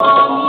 Um...